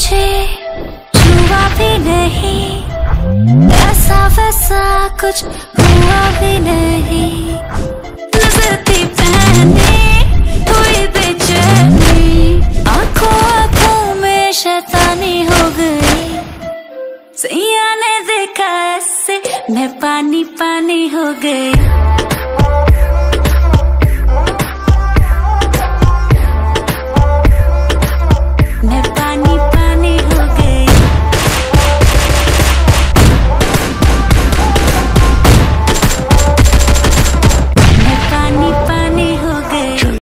मुझे छुआ भी नहीं। ऐसा वैसा कुछ हुआ भी नहीं। नजरती पहने हुई बेचैनी। आँखों आँखों में शैतानी हो गई। सैया ने देखा ऐसे मैं पानी पानी हो गई।